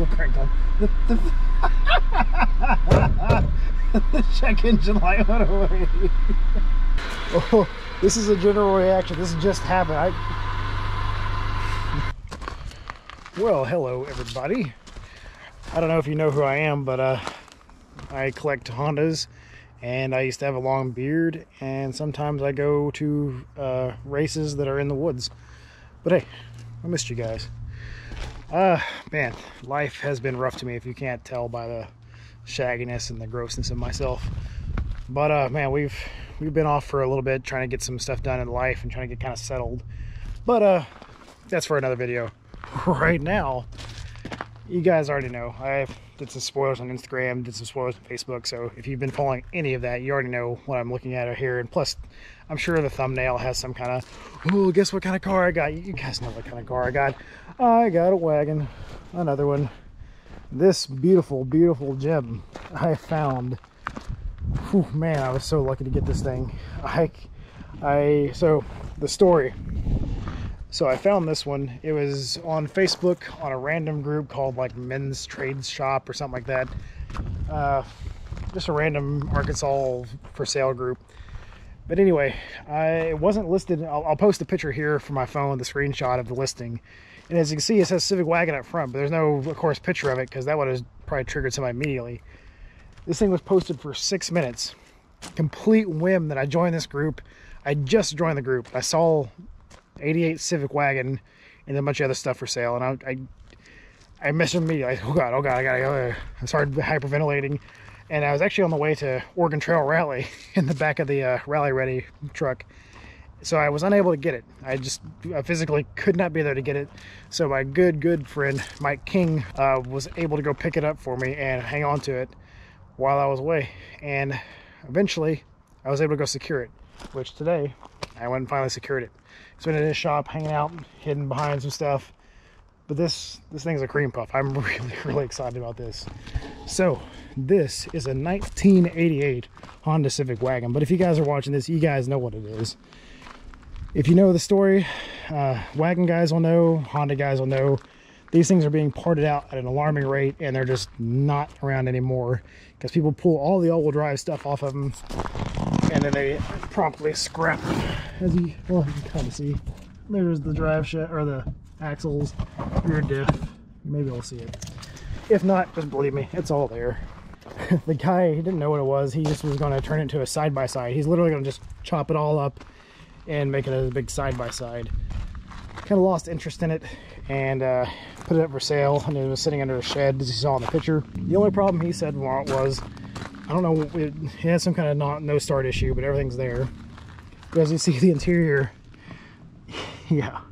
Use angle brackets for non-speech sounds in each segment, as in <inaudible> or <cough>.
still cranked on. The, the, <laughs> the check engine light went away. <laughs> oh, this is a general reaction. This just happened. I... Well, hello everybody. I don't know if you know who I am, but uh, I collect Hondas and I used to have a long beard and sometimes I go to uh, races that are in the woods. But hey, I missed you guys. Uh, man, life has been rough to me if you can't tell by the shagginess and the grossness of myself. But uh, man, we've we've been off for a little bit trying to get some stuff done in life and trying to get kind of settled. But uh, that's for another video. <laughs> Right now, you guys already know I did some spoilers on Instagram, did some spoilers on Facebook. So if you've been following any of that, you already know what I'm looking at here. And plus, I'm sure the thumbnail has some kind of, oh, guess what kind of car I got? You guys know what kind of car I got. I got a wagon, another one. This beautiful, beautiful gem I found. Whew, man, I was so lucky to get this thing. I, I, so the story so I found this one. It was on Facebook on a random group called like Men's Trades Shop or something like that. Uh, just a random Arkansas for sale group. But anyway, I, it wasn't listed. I'll, I'll, post a picture here from my phone, the screenshot of the listing. And as you can see, it says Civic Wagon up front, but there's no, of course, picture of it because that would have probably triggered somebody immediately. This thing was posted for six minutes. Complete whim that I joined this group. I just joined the group. I saw 88 Civic wagon and a bunch of other stuff for sale. And I, I, I messaged me like, oh God, oh God, I gotta go. I started hyperventilating. And I was actually on the way to Oregon Trail Rally <laughs> in the back of the uh, Rally Ready truck. So I was unable to get it. I just I physically could not be there to get it. So my good, good friend, Mike King, uh, was able to go pick it up for me and hang on to it while I was away. And eventually I was able to go secure it, which today I went and finally secured it. It's been in his shop, hanging out, hidden behind some stuff. But this this thing's a cream puff. I'm <laughs> really, really excited about this. So this is a 1988 Honda Civic wagon. But if you guys are watching this, you guys know what it is. If you know the story, uh, wagon guys will know, Honda guys will know. These things are being parted out at an alarming rate and they're just not around anymore because people pull all the all-wheel drive stuff off of them and then they promptly scrap as you well you can kind of see there's the drive shaft or the axles. Rear diff maybe I'll see it. If not just believe me it's all there. <laughs> The guy he didn't know what it was. He just was going to turn it into a side-by-side. -side. he's literally going to just chop it all up and make it a big side-by-side. -side. kind of lost interest in it and uh, put it up for sale. And it was sitting under a shed as you saw in the picture. The only problem he said was I don't know, it, it has some kind of not, no start issue, but everything's there. But as you see the interior, <laughs> yeah.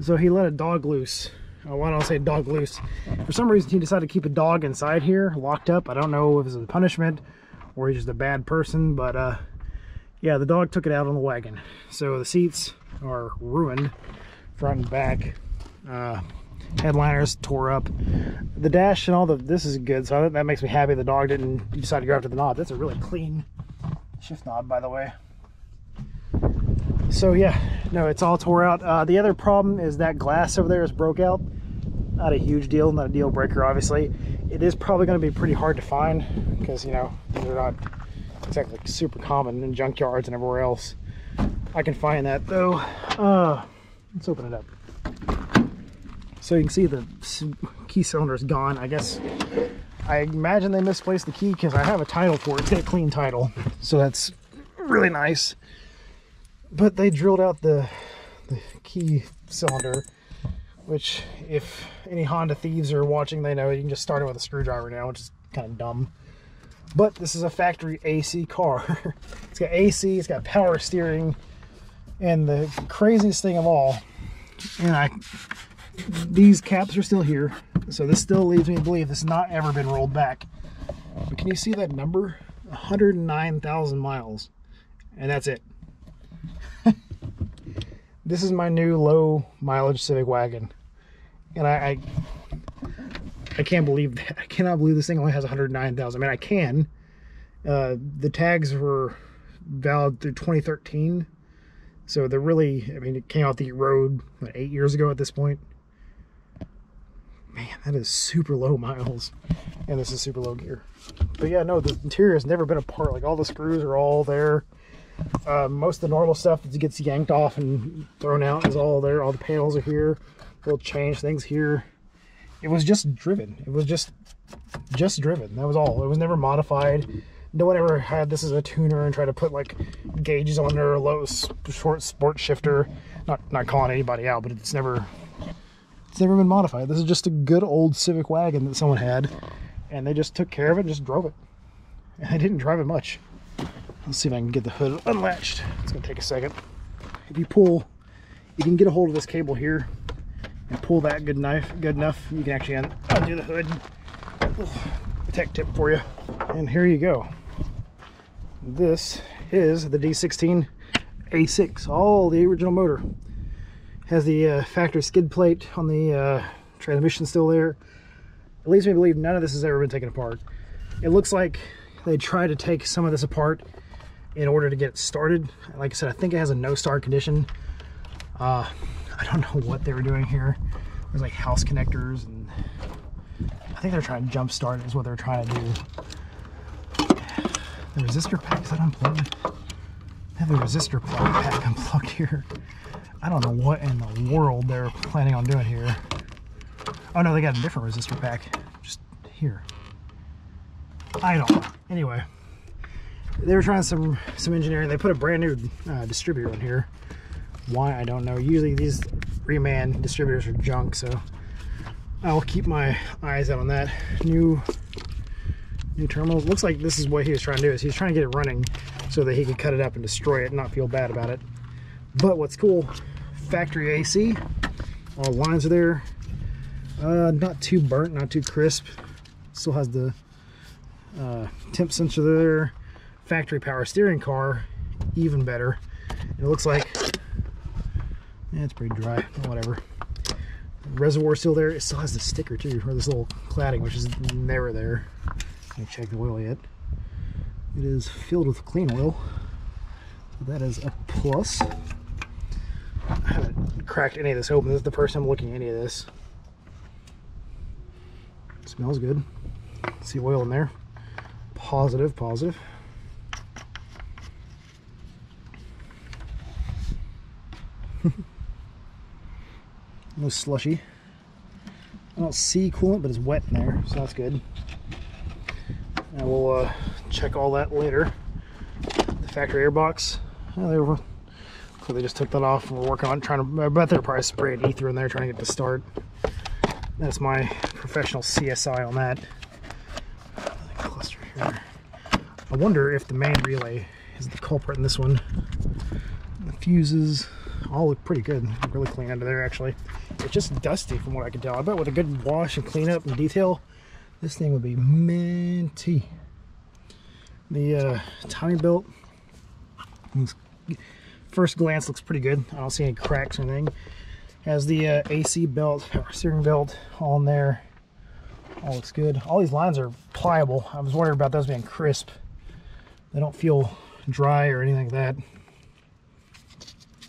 So he let a dog loose. Oh, why don't I say dog loose? For some reason, he decided to keep a dog inside here, locked up. I don't know if it's a punishment or he's just a bad person, but uh, yeah, the dog took it out on the wagon. So the seats are ruined, front and back. Uh, headliners tore up. The dash and all the, this is good, so that makes me happy the dog didn't decide to go after the knob. That's a really clean shift knob, by the way. So yeah, no, it's all tore out. Uh, the other problem is that glass over there is broke out. Not a huge deal, not a deal breaker, obviously. It is probably going to be pretty hard to find because, you know, they're not exactly super common in junkyards and everywhere else. I can find that though. Uh, let's open it up. So you can see the key cylinder is gone. I guess, I imagine they misplaced the key because I have a title for it. It's <laughs> a clean title. So that's really nice. But they drilled out the, the key cylinder, which if any Honda thieves are watching, they know you can just start it with a screwdriver now, which is kind of dumb. But this is a factory AC car. <laughs> it's got AC, it's got power steering, and the craziest thing of all, and I these caps are still here. So this still leads me to believe this has not ever been rolled back. But can you see that number? 109,000 miles. And that's it. <laughs> this is my new low mileage Civic wagon. And I, I, I can't believe that. I cannot believe this thing only has 109,000. I mean, I can. Uh, the tags were valid through 2013. So they're really, I mean, it came off the road what, eight years ago at this point Man, that is super low miles. And this is super low gear. But yeah, no, the interior has never been apart. Like all the screws are all there. Uh, most of the normal stuff that gets yanked off and thrown out is all there. All the panels are here. We'll change things here. It was just driven. It was just just driven. That was all. It was never modified. No one ever had this as a tuner and tried to put like gauges on there, low short sport shifter. Not not calling anybody out, but it's never it's never been modified. This is just a good old Civic wagon that someone had, and they just took care of it just drove it. And they didn't drive it much. Let's see if I can get the hood unlatched. It's gonna take a second. If you pull, you can get a hold of this cable here and pull that good knife good enough. You can actually undo the hood. Tech tip for you. And here you go. This is the D16 A6, all the original motor. Has the uh, factory skid plate on the uh, transmission still there. It leads me to believe none of this has ever been taken apart. It looks like they tried to take some of this apart in order to get it started. Like I said, I think it has a no start condition. Uh, I don't know what they were doing here. There's like house connectors and I think they're trying to jump start is what they're trying to do. The resistor pack, is that unplugged? I have the resistor pack unplugged here. I don't know what in the world they're planning on doing here. Oh no, they got a different resistor pack just here. I don't know. Anyway, they were trying some some engineering. They put a brand new uh, distributor in here. Why I don't know. Usually these reman distributors are junk, so I'll keep my eyes out on that. New new terminals. Looks like this is what he was trying to do. Is he's trying to get it running so that he could cut it up and destroy it and not feel bad about it. But what's cool, factory AC. All lines are there. Uh, not too burnt, not too crisp. Still has the uh, temp sensor there. Factory power steering car, even better. It looks like, yeah, it's pretty dry, whatever. Reservoir still there. It still has the sticker too, or this little cladding, which is never there. I check the oil yet. It is filled with clean oil. So that is a plus. I haven't cracked any of this open. This is the first time looking at any of this. smells good. See oil in there. Positive, positive. <laughs> no slushy. I don't see coolant, but it's wet in there, so that's good. And we'll uh, check all that later. The factory airbox. Oh, they were so they just took that off and we're working on trying to, I bet they're probably spraying ether in there trying to get the start. That's my professional CSI on that. Cluster here. I wonder if the main relay is the culprit in this one. The fuses all look pretty good. Really clean under there actually. It's just dusty from what I can tell. I bet with a good wash and cleanup and detail, this thing would be minty. The uh, timing belt first glance looks pretty good. I don't see any cracks or anything. Has the uh, AC belt, power steering belt on there. All looks good. All these lines are pliable. I was worried about those being crisp. They don't feel dry or anything like that.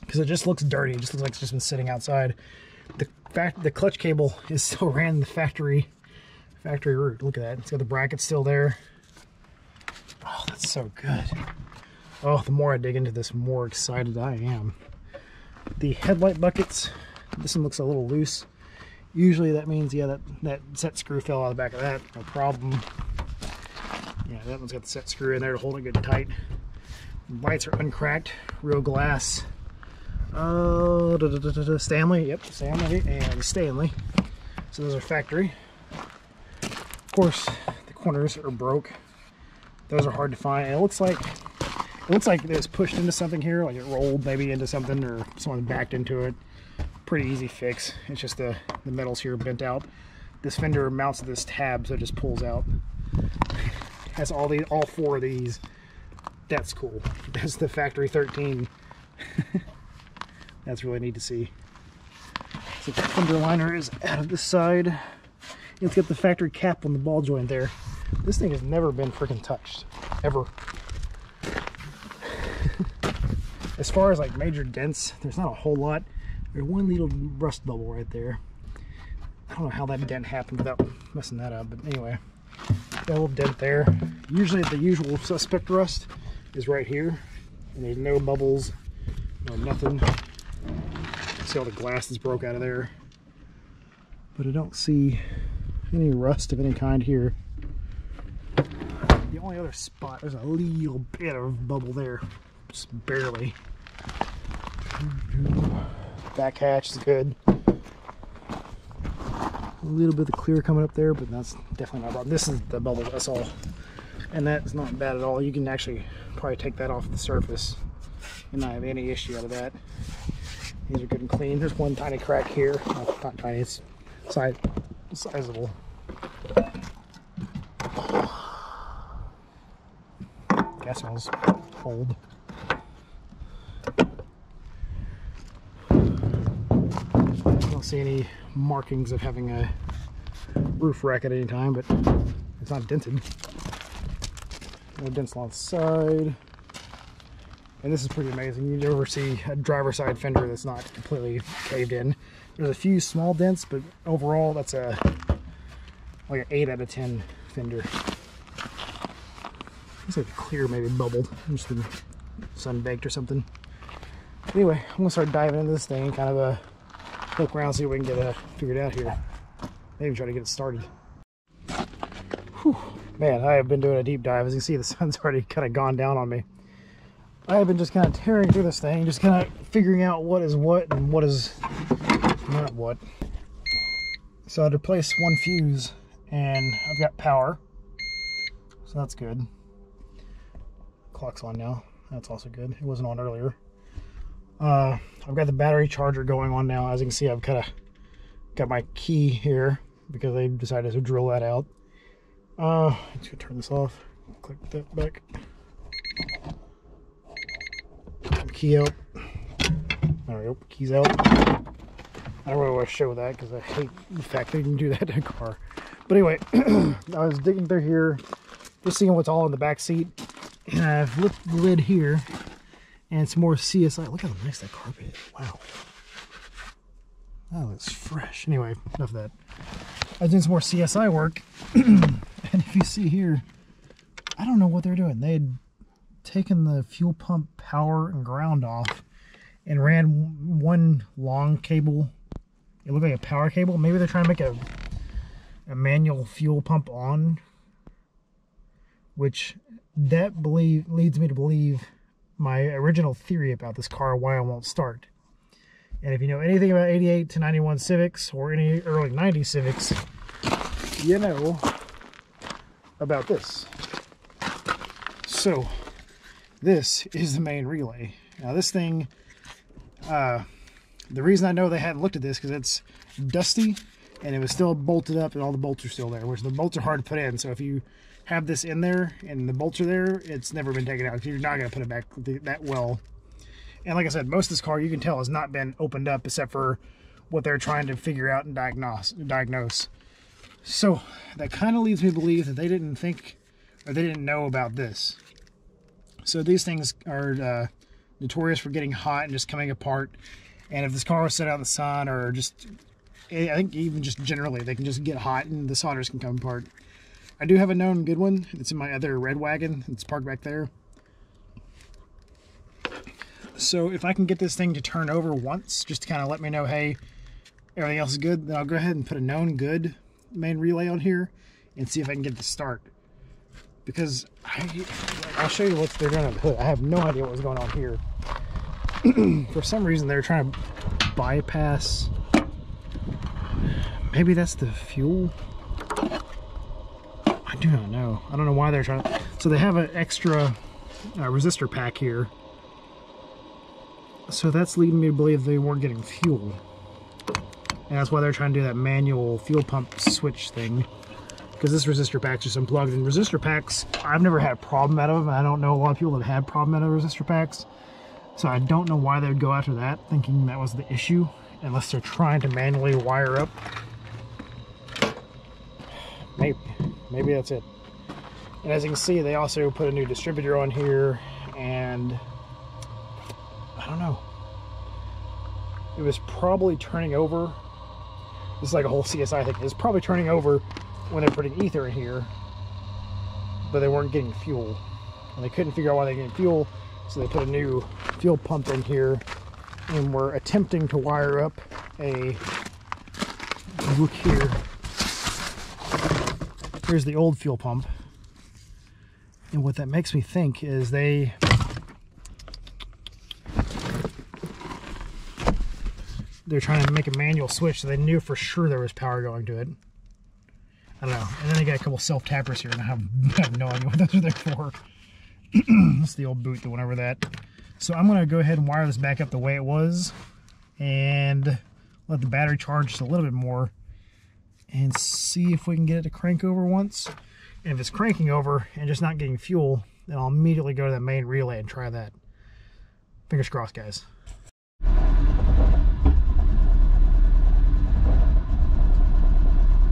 Because it just looks dirty. It just looks like it's just been sitting outside. The fact the clutch cable is <laughs> still ran the factory factory route. Look at that. It's got the brackets still there. Oh, that's so good. Oh, the more I dig into this, more excited I am. The headlight buckets, this one looks a little loose. Usually that means, yeah, that, that set screw fell out of the back of that, no problem. Yeah, that one's got the set screw in there to hold it good tight. Lights are uncracked, real glass. Oh, da, da, da, Stanley, yep, Stanley and Stanley. So those are factory. Of course, the corners are broke. Those are hard to find. It looks like it looks like it was pushed into something here, like it rolled maybe into something or someone backed into it. Pretty easy fix. It's just the, the metals here bent out. This fender mounts to this tab, so it just pulls out. Has all the all four of these. That's cool. That's the factory 13. <laughs> That's really neat to see. So the fender liner is out of the side. It's got the factory cap on the ball joint there. This thing has never been freaking touched, ever. As far as like major dents, there's not a whole lot. There's one little rust bubble right there. I don't know how that dent happened without messing that up, but anyway, a little dent there. Usually the usual suspect rust is right here, and there's no bubbles, no nothing. See all the glass that's broke out of there. But I don't see any rust of any kind here. The only other spot, there's a little bit of bubble there, just barely. Back hatch is good. A little bit of clear coming up there, but that's definitely not a problem. This is the bubble that's. And that's not bad at all. You can actually probably take that off the surface and not have any issue out of that. These are good and clean. There's one tiny crack here. Not, not tiny, it's size, sizable. Gas smells old. I don't see any markings of having a roof rack at any time, but it's not dented. No dents along the side. And this is pretty amazing. You never see a driver side fender that's not completely caved in. There's a few small dents, but overall that's a like an 8 out of 10 fender. Looks like the clear maybe bubbled. Just been sun baked or something. Anyway, I'm gonna start diving into this thing, kind of a look around, see what we can get uh, figured out here. Maybe try to get it started. Whew. Man, I have been doing a deep dive. As you can see, the <laughs> sun's already kind of gone down on me. I have been just kind of tearing through this thing, just kind of figuring out what is what and what is not what. So I had to replace one fuse, and I've got power, so that's good. Clock's on now. That's also good. It wasn't on earlier. Uh, I've got the battery charger going on now. As you can see, I've kind of got my key here because I decided to drill that out. Uh, let's go turn this off. Click that back. Key out. There we go. Keys out. I don't really want to show that because I hate the fact that you can do that in a car. But anyway, <clears throat> I was digging through here, just seeing what's all in the back seat. And I've lifted the lid here and some more CSI. Look how nice that carpet is. Wow. That looks fresh. Anyway, enough of that. I was doing some more CSI work. <clears throat> and if you see here, I don't know what they're doing. They had taken the fuel pump power and ground off and ran one long cable. It looked like a power cable. Maybe they're trying to make a, a manual fuel pump on, which that believe leads me to believe my original theory about this car, why it won't start. And if you know anything about 88 to 91 Civics or any early 90 Civics, you know about this. So, this is the main relay. Now this thing, uh, the reason I know they hadn't looked at this because it's dusty and it was still bolted up and all the bolts are still there, which the bolts are hard to put in. So if you have this in there and the bolts are there, it's never been taken out. You're not going to put it back that well. And like I said, most of this car you can tell has not been opened up except for what they're trying to figure out and diagnose. diagnose. So that kind of leads me to believe that they didn't think or they didn't know about this. So these things are uh, notorious for getting hot and just coming apart. And if this car was set out in the sun or just, I think even just generally, they can just get hot and the solders can come apart. I do have a known good one. It's in my other red wagon. It's parked back there. So if I can get this thing to turn over once, just to kind of let me know, hey, everything else is good, then I'll go ahead and put a known good main relay on here and see if I can get the start. Because I, I'll show you what they're going to I have no idea what was going on here. <clears throat> For some reason, they're trying to bypass. Maybe that's the fuel. I do not know. I don't know why they're trying to. So they have an extra uh, resistor pack here. So that's leading me to believe they weren't getting fuel. And that's why they're trying to do that manual fuel pump switch thing. Because this resistor pack's just unplugged. And resistor packs, I've never had a problem out of them. I don't know a lot of people that had problem out of resistor packs. So I don't know why they would go after that, thinking that was the issue. Unless they're trying to manually wire up. Maybe. Maybe that's it. And as you can see, they also put a new distributor on here. And I don't know. It was probably turning over This is like a whole CSI thing. It's probably turning over when they're putting ether in here, but they weren't getting fuel. And they couldn't figure out why they getting fuel, so they put a new fuel pump in here and we're attempting to wire up a look here. Here's the old fuel pump. And what that makes me think is they they're trying to make a manual switch so they knew for sure there was power going to it. I don't know. And then they got a couple self tappers here and I have, <laughs> I have no idea what those are there for. <clears throat> That's the old boot that went over that. So I'm gonna go ahead and wire this back up the way it was and let the battery charge just a little bit more and see if we can get it to crank over once. And if it's cranking over and just not getting fuel, then I'll immediately go to that main relay and try that. Fingers crossed, guys.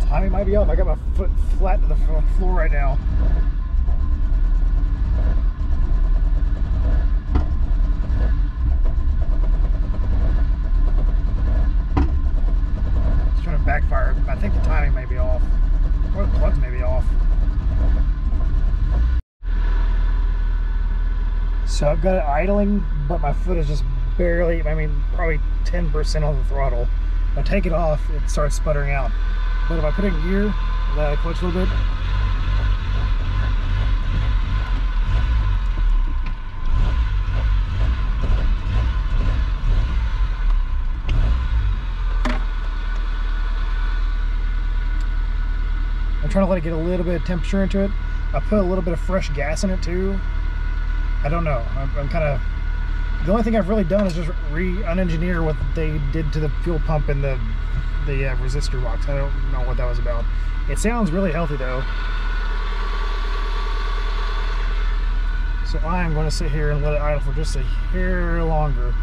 Timing might be off. I got my foot flat to the floor right now. It's trying to backfire. I think the timing may be off. Or the plugs may be off. So I've got it idling, but my foot is just barely, I mean, probably 10% on the throttle. If I take it off, it starts sputtering out. But if I put it in gear, let it clutch a little bit, let it get a little bit of temperature into it. I put a little bit of fresh gas in it too. I don't know. I'm, I'm kind of the only thing I've really done is just re-unengineer what they did to the fuel pump and the the uh, resistor box. I don't know what that was about. It sounds really healthy though. So I am going to sit here and let it idle for just a hair longer.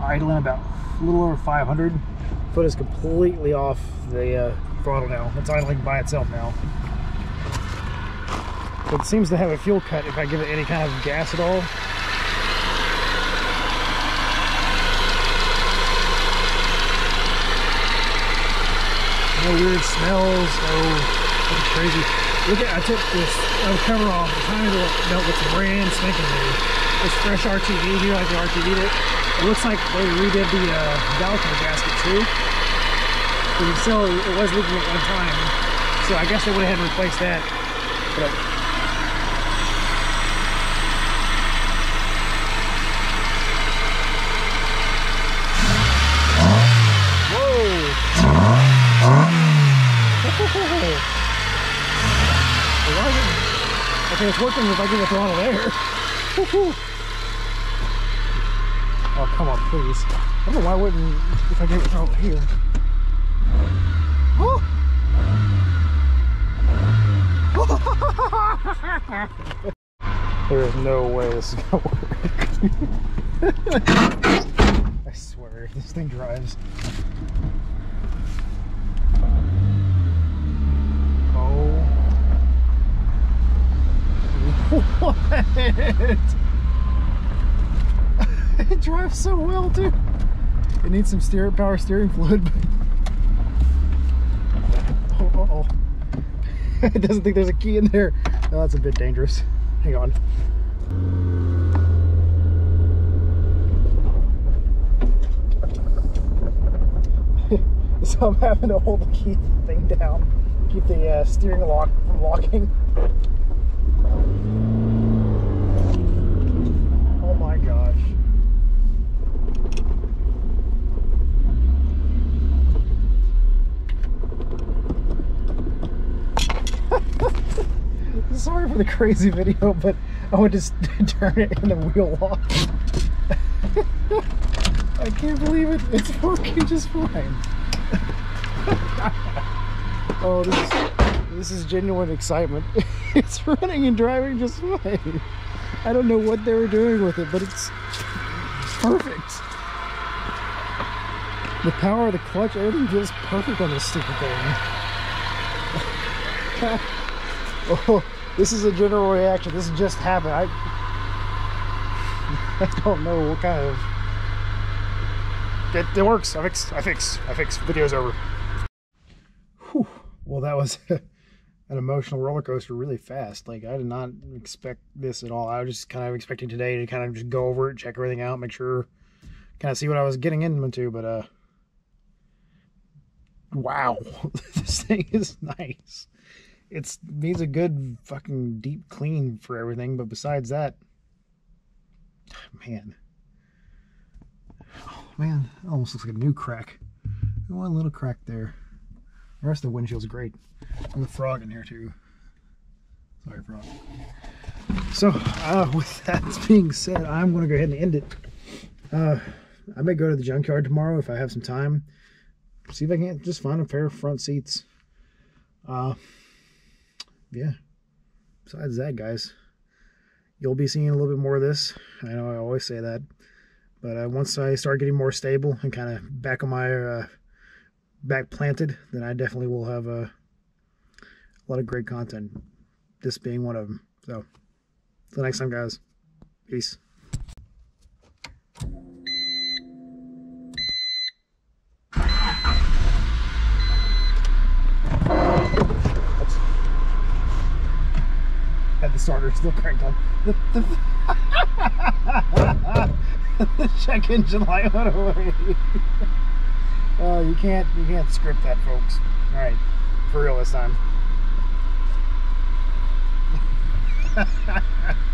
Idling about a little over 500. Foot is completely off the uh, throttle now. It's idling by itself now. It seems to have a fuel cut if I give it any kind of gas at all. no weird smells, no crazy. Look at, I took this uh, cover off, the tiny little belt looks brand spanking new. This fresh RTV here, like the RTV it. It looks like they redid the uh, valve cover gasket too. But you still, it was leaking at one time. So I guess they went ahead and replaced that. But It's working if I give the throttle there. oh, come on, please. I don't know why I wouldn't if I gave it throttle here. Oh! <laughs> there is no way this is gonna work. <laughs> I swear, this thing drives. What? <laughs> it drives so well too. It needs some steer power steering fluid. <laughs> oh, uh oh. <laughs> it doesn't think there's a key in there. Oh, that's a bit dangerous. Hang on. so I'm having to hold the key thing down, keep the uh, steering lock from locking. Oh my gosh. Sorry for the crazy video, but I would just <laughs> turn it and the wheel lock. <laughs> I can't believe it. It's working just fine. <laughs> oh, this is this is genuine excitement. it's running and driving just fine. I don't know what they were doing with it, but it's perfect. The power of the clutch, everything feels perfect on this stupid thing. oh, this is a general reaction. This just happened. I, <laughs> I don't know what kind of it, it works. I fix, I fix, I fix. Video's over. Whew. Well, that was <laughs> an emotional roller coaster really fast. Like I did not expect this at all. I was just kind of expecting today to kind of just go over it, check everything out, make sure, kind of see what I was getting into. But uh, wow, <laughs> this thing is nice. It's needs a good fucking deep clean for everything. But besides that, man, oh man, almost looks like a new crack. One little crack there. The rest of the windshield's great. There's a frog in here too. Sorry, frog. So, uh, <laughs> with that being said, I'm going to go ahead and end it. Uh, I may go to the junkyard tomorrow if I have some time. See if I can't just find a pair of front seats. Uh, yeah. Besides that, guys, you'll be seeing a little bit more of this. I know I always say that. But uh, once I start getting more stable and kind of back on my uh, back planted, then I definitely will have a, a lot of great content. This being one of them. So, until next time, guys. Peace. Starter still cranked on. The, the, <laughs> the check engine light <laughs> went away. Oh, you can't you can't script that, folks. All right, for real this time. <laughs>